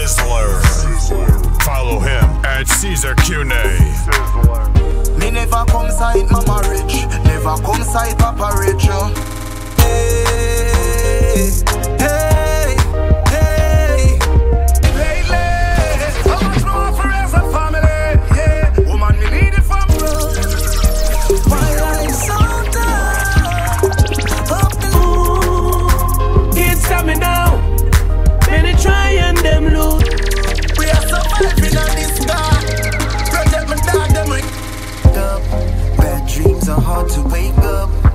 Sizzler. Follow him at Caesar Cune. Me never come never come hard to wake up.